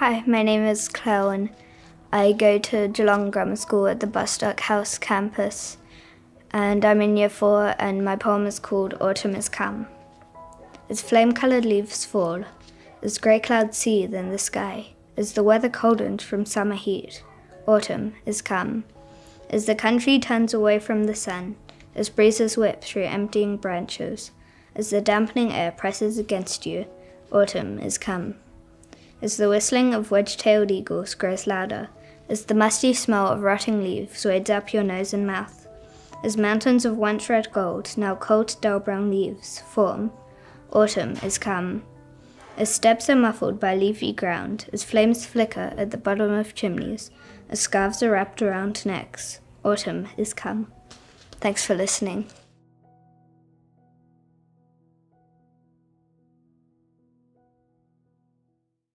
Hi, my name is and I go to Geelong Grammar School at the Bostock House campus and I'm in year four and my poem is called Autumn is Come. As flame-coloured leaves fall, as grey clouds seethe in the sky, as the weather coldens from summer heat, autumn is come. As the country turns away from the sun, as breezes whip through emptying branches, as the dampening air presses against you, autumn is come. As the whistling of wedge-tailed eagles grows louder, as the musty smell of rotting leaves wades up your nose and mouth, as mountains of once red gold, now cold dull brown leaves, form, autumn is come. As steps are muffled by leafy ground, as flames flicker at the bottom of chimneys, as scarves are wrapped around necks, autumn is come. Thanks for listening.